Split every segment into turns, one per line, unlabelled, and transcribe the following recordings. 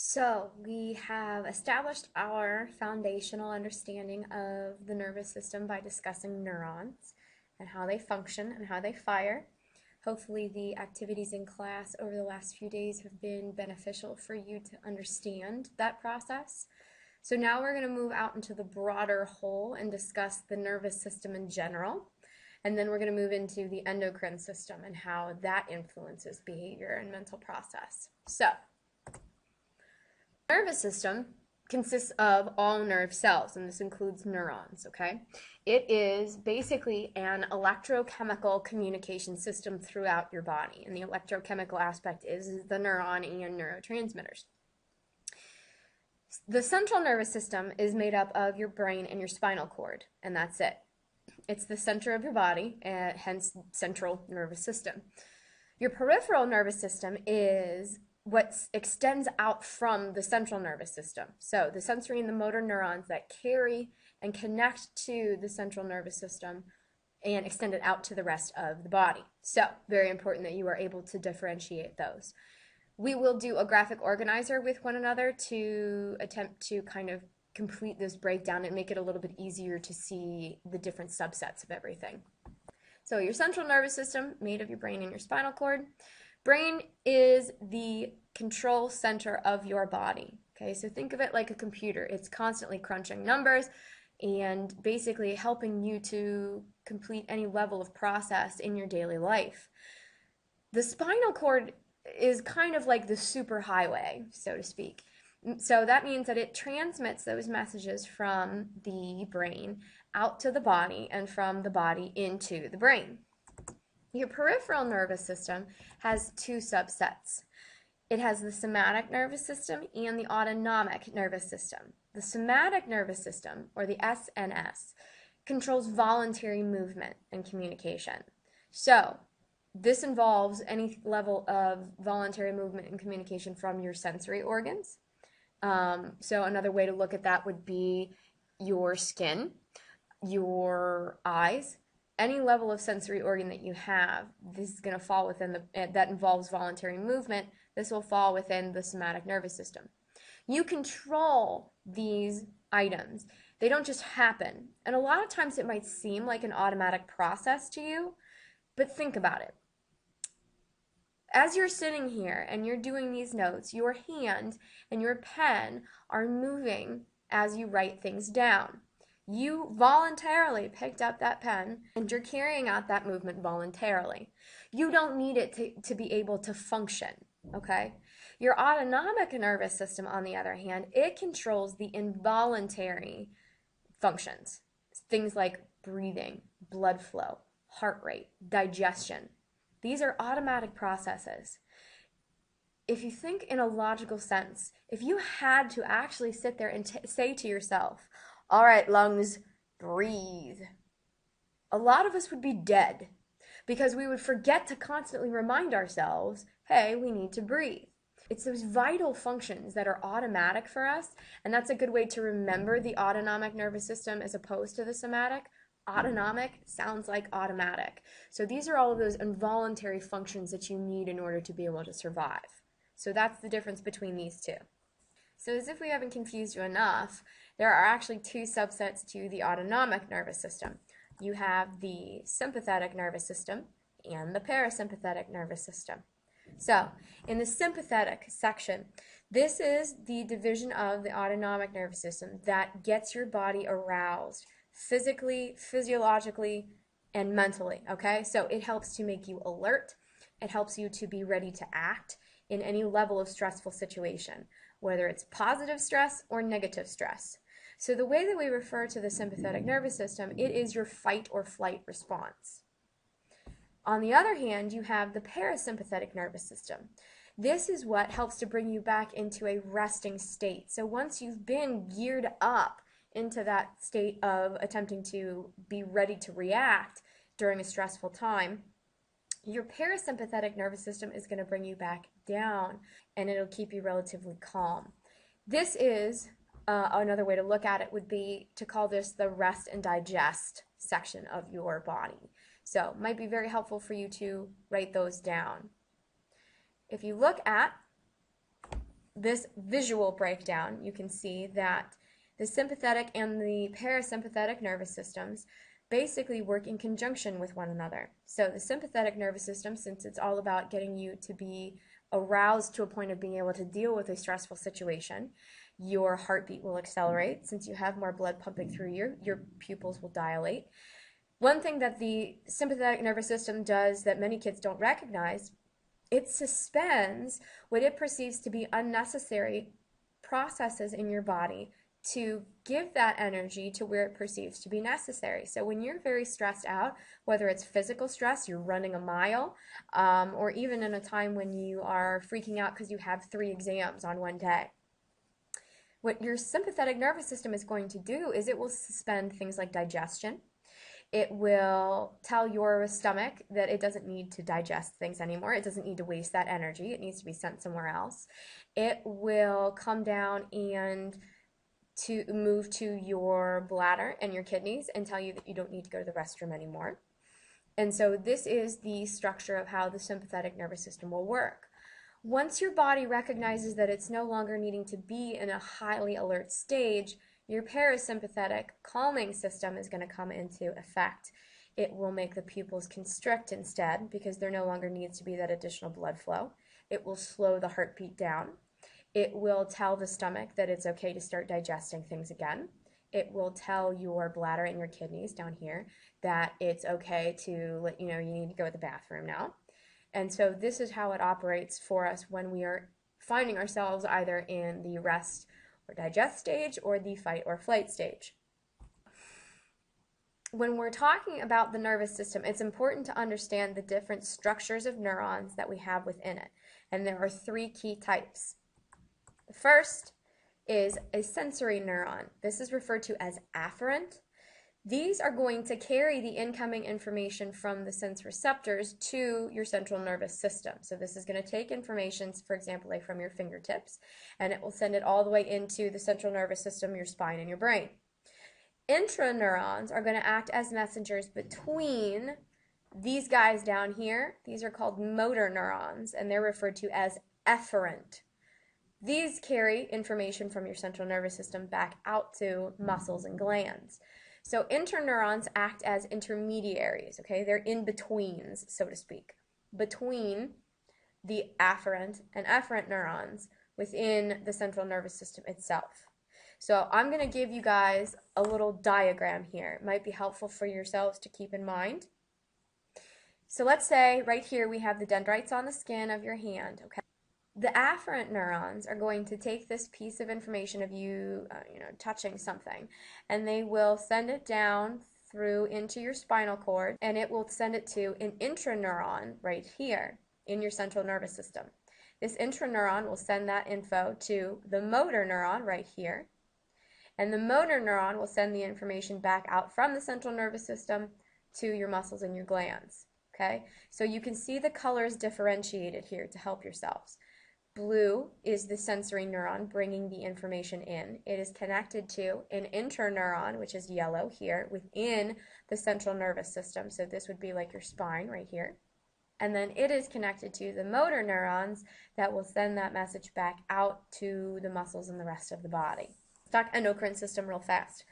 So, we have established our foundational understanding of the nervous system by discussing neurons and how they function and how they fire. Hopefully, the activities in class over the last few days have been beneficial for you to understand that process. So, now we're going to move out into the broader whole and discuss the nervous system in general. And then we're going to move into the endocrine system and how that influences behavior and mental process. So, nervous system consists of all nerve cells, and this includes neurons, okay? It is basically an electrochemical communication system throughout your body, and the electrochemical aspect is, the neuron and neurotransmitters. The central nervous system is made up of your brain and your spinal cord, and that's it. It's the center of your body, uh, hence central nervous system. Your peripheral nervous system is what extends out from the central nervous system. So the sensory and the motor neurons that carry and connect to the central nervous system and extend it out to the rest of the body. So very important that you are able to differentiate those. We will do a graphic organizer with one another to attempt to kind of complete this breakdown and make it a little bit easier to see the different subsets of everything. So your central nervous system, made of your brain and your spinal cord. Brain is the control center of your body. Okay, so think of it like a computer. It's constantly crunching numbers and basically helping you to complete any level of process in your daily life. The spinal cord is kind of like the super highway, so to speak. Mm, so that means that it transmits those messages from the brain out to the body and from the body into the brain. Your peripheral nervous system has two subsets. It has the somatic nervous system and the autonomic nervous system. The somatic nervous system, or the SNS, controls voluntary movement and communication. So, this involves any level of voluntary movement and communication from your sensory organs. Um, so, another way to look at that would be your skin, your eyes, any level of sensory organ that you have, this is going to fall within the, eh, that involves voluntary movement, this will fall within the somatic nervous system. You control these items. They don't just happen. And a lot of times it might seem like an automatic process to you, but think about it. As you're sitting here and you're doing these notes, your hand and your pen are moving as you write things down. You voluntarily picked up that pen and you're carrying out that movement voluntarily. You don't need it to, to be able to function, okay? Your autonomic nervous system, on the other hand, it controls the involuntary functions. Things like breathing, blood flow, heart rate, digestion. These are automatic processes. If you think in a logical sense, if you had to actually sit there and t- say to yourself, all right, lungs, breathe. A lot of us would be dead because we would forget to constantly remind ourselves, hey, we need to breathe. It's those vital functions that are automatic for us, and that's a good way to remember the autonomic nervous system as opposed to the somatic. Autonomic sounds like automatic. So these are all of those involuntary functions that you need in order to be able to survive. So that's the difference between these two. So as if we haven't confused you enough, there are actually two subsets to the autonomic nervous system. You have the sympathetic nervous system and the parasympathetic nervous system. So, in the sympathetic section, this is the division of the autonomic nervous system that gets your body aroused physically, physiologically, and mentally. Okay, so it helps to make you alert, it helps you to be ready to act in any level of stressful situation, whether it's positive stress or negative stress. So the way that we refer to the sympathetic nervous system, it is your fight or flight response. On the other hand, you have the parasympathetic nervous system. This is what helps to bring you back into a resting state. So once you've been geared up into that state of attempting to be ready to react during a stressful time, your parasympathetic nervous system is going to bring you back down and it'll keep you relatively calm. This is uh, another way to look at it would be to call this the rest and digest section of your body. So might be very helpful for you to write those down. If you look at this visual breakdown, you can see that the sympathetic and the parasympathetic nervous systems basically work in conjunction with one another. So the sympathetic nervous system, since it's all about getting you to be aroused to a point of being able to deal with a stressful situation, your heartbeat will accelerate. Since you have more blood pumping through your, your pupils will dilate. One thing that the sympathetic nervous system does that many kids don't recognize, it suspends what it perceives to be unnecessary processes in your body to give that energy to where it perceives to be necessary. So when you're very stressed out, whether it's physical stress, you're running a mile, um, or even in a time when you are freaking out because you have three exams on one day, what your sympathetic nervous system is going to do is it will suspend things like digestion. It will tell your stomach that it doesn't need to digest things anymore. It doesn't need to waste that energy. It needs to be sent somewhere else. It will come down and to move to your bladder and your kidneys and tell you that you don't need to go to the restroom anymore. And so this is the structure of how the sympathetic nervous system will work. Once your body recognizes that it's no longer needing to be in a highly alert stage, your parasympathetic calming system is going to come into effect. It will make the pupils constrict instead because there no longer needs to be that additional blood flow. It will slow the heartbeat down. It will tell the stomach that it's okay to start digesting things again. It will tell your bladder and your kidneys down here that it's okay to let you know you need to go to the bathroom now. And so this is how it operates for us when we are finding ourselves either in the rest or digest stage or the fight or flight stage. When we're talking about the nervous system, it's important to understand the different structures of neurons that we have within it. And there are three key types. The first is a sensory neuron. This is referred to as afferent. These are going to carry the incoming information from the sense receptors to your central nervous system. So this is going to take information, for example, like from your fingertips, and it will send it all the way into the central nervous system, your spine, and your brain. Intraneurons are going to act as messengers between these guys down here. These are called motor neurons, and they're referred to as efferent. These carry information from your central nervous system back out to muscles and glands. So interneurons act as intermediaries, okay? They're in betweens, so to speak, between the afferent and efferent neurons within the central nervous system itself. So I'm going to give you guys a little diagram here. It might be helpful for yourselves to keep in mind. So let's say right here we have the dendrites on the skin of your hand, okay? The afferent neurons are going to take this piece of information of you, uh, you know, touching something, and they will send it down through into your spinal cord, and it will send it to an intraneuron right here in your central nervous system. This intraneuron will send that info to the motor neuron right here, and the motor neuron will send the information back out from the central nervous system to your muscles and your glands. Okay, so you can see the colors differentiated here to help yourselves. Blue is the sensory neuron bringing the information in. It is connected to an interneuron, which is yellow here, within the central nervous system. So this would be like your spine right here. And then it is connected to the motor neurons that will send that message back out to the muscles and the rest of the body. Let's talk endocrine system real fast.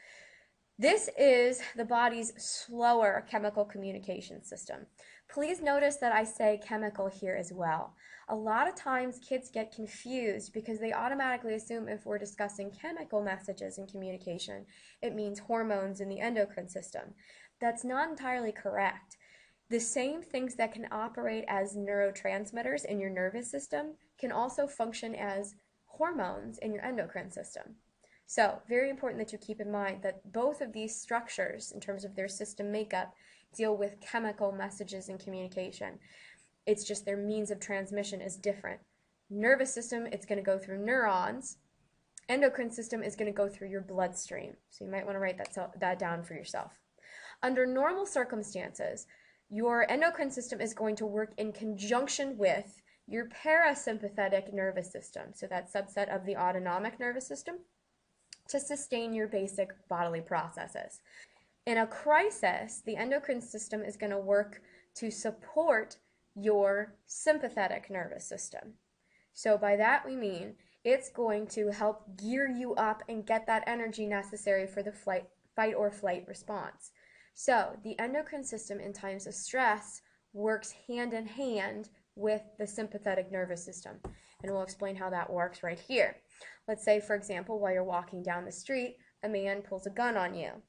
This is the body's slower chemical communication system. Please notice that I say chemical here as well a lot of times kids get confused because they automatically assume if we're discussing chemical messages in communication, it means hormones in the endocrine system. That's not entirely correct. The same things that can operate as neurotransmitters in your nervous system can also function as hormones in your endocrine system. So, very important that you keep in mind that both of these structures, in terms of their system makeup, deal with chemical messages and communication. It's just their means of transmission is different. Nervous system, it's going to go through neurons. Endocrine system is going to go through your bloodstream. So you might want to write that, that down for yourself. Under normal circumstances, your endocrine system is going to work in conjunction with your parasympathetic nervous system, so that subset of the autonomic nervous system, to sustain your basic bodily processes. In a crisis, the endocrine system is going to work to support your sympathetic nervous system. So by that we mean It's going to help gear you up and get that energy necessary for the flight, fight or flight response. So, the endocrine system in times of stress works hand in hand with the sympathetic nervous system. And we'll explain how that works right here. Let's say, for example, while you're walking down the street, a man pulls a gun on you.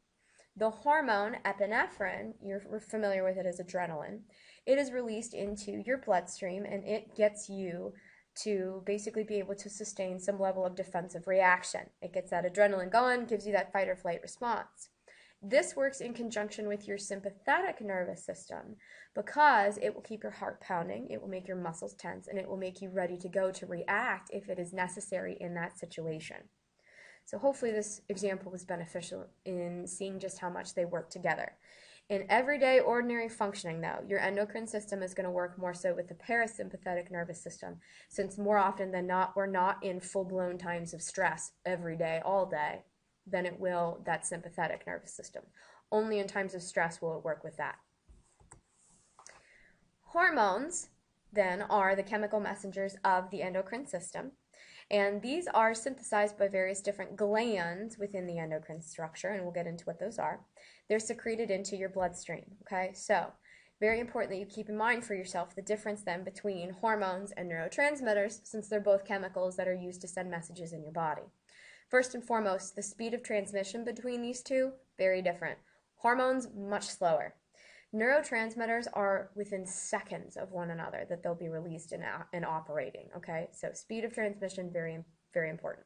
The hormone epinephrine, you're familiar with it as adrenaline, it is released into your bloodstream and it gets you to basically be able to sustain some level of defensive reaction. It gets that adrenaline going, gives you that fight or flight response. This works in conjunction with your sympathetic nervous system because it will keep your heart pounding, it will make your muscles tense, and it will make you ready to go to react if it is necessary in that situation. So hopefully this example was beneficial in seeing just how much they work together. In everyday ordinary functioning though, your endocrine system is going to work more so with the parasympathetic nervous system since more often than not we're not in full-blown times of stress every day all day than it will that sympathetic nervous system. Only in times of stress will it work with that. Hormones then are the chemical messengers of the endocrine system. And these are synthesized by various different glands within the endocrine structure, and we'll get into what those are. They're secreted into your bloodstream, okay? So, very important that you keep in mind for yourself the difference then between hormones and neurotransmitters, since they're both chemicals that are used to send messages in your body. First and foremost, the speed of transmission between these two, very different. Hormones, much slower. Neurotransmitters are within seconds of one another that they'll be released and, and operating, okay? So speed of transmission, very, very important.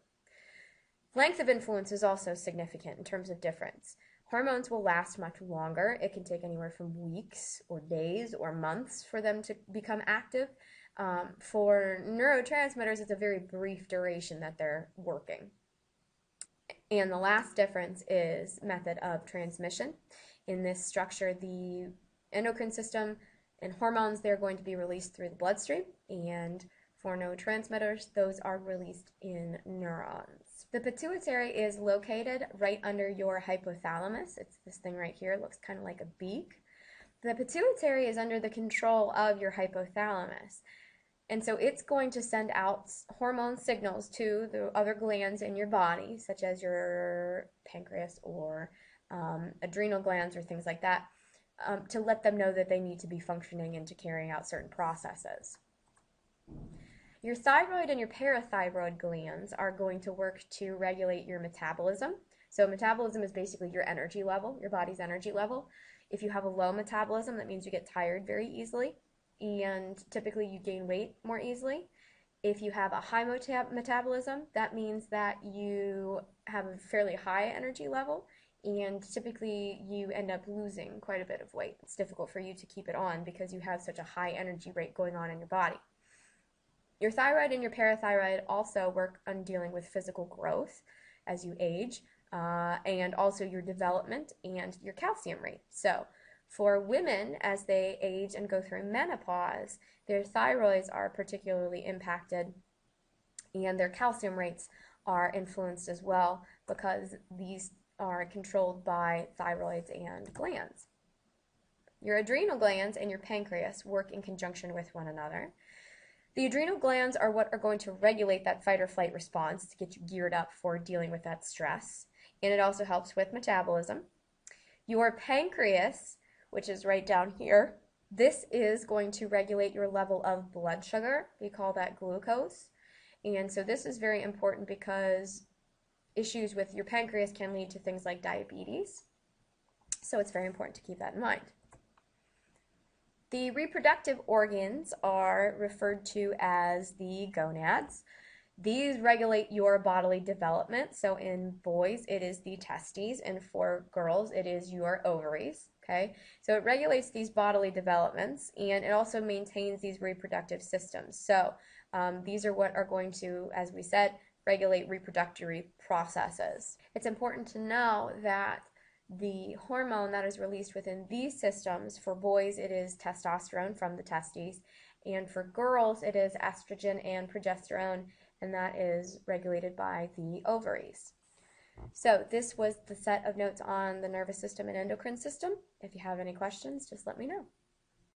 Length of influence is also significant in terms of difference. Hormones will last much longer. It can take anywhere from weeks or days or months for them to become active. Um, for neurotransmitters, it's a very brief duration that they're working. And the last difference is method of transmission. In this structure, the endocrine system and hormones, they're going to be released through the bloodstream. And for neurotransmitters, those are released in neurons. The pituitary is located right under your hypothalamus. It's this thing right here. It looks kind of like a beak. The pituitary is under the control of your hypothalamus. And so it's going to send out hormone signals to the other glands in your body, such as your pancreas or um, adrenal glands or things like that, um, to let them know that they need to be functioning and to carrying out certain processes. Your thyroid and your parathyroid glands are going to work to regulate your metabolism. So, metabolism is basically your energy level, your body's energy level. If you have a low metabolism, that means you get tired very easily and typically you gain weight more easily. If you have a high metabolism, that means that you have a fairly high energy level and typically you end up losing quite a bit of weight. It's difficult for you to keep it on because you have such a high energy rate going on in your body. Your thyroid and your parathyroid also work on dealing with physical growth as you age uh, and also your development and your calcium rate. So for women, as they age and go through menopause, their thyroids are particularly impacted and their calcium rates are influenced as well because these are controlled by thyroids and glands. Your adrenal glands and your pancreas work in conjunction with one another. The adrenal glands are what are going to regulate that fight or flight response to get you geared up for dealing with that stress, and it also helps with metabolism. Your pancreas which is right down here. This is going to regulate your level of blood sugar. We call that glucose. And so this is very important because issues with your pancreas can lead to things like diabetes. So it's very important to keep that in mind. The reproductive organs are referred to as the gonads. These regulate your bodily development. So in boys, it is the testes, and for girls, it is your ovaries. Okay, so it regulates these bodily developments and it also maintains these reproductive systems. So um, these are what are going to, as we said, regulate reproductive processes. It's important to know that the hormone that is released within these systems, for boys, it is testosterone from the testes, and for girls, it is estrogen and progesterone, and that is regulated by the ovaries. So this was the set of notes on the nervous system and endocrine system. If you have any questions, just let me know.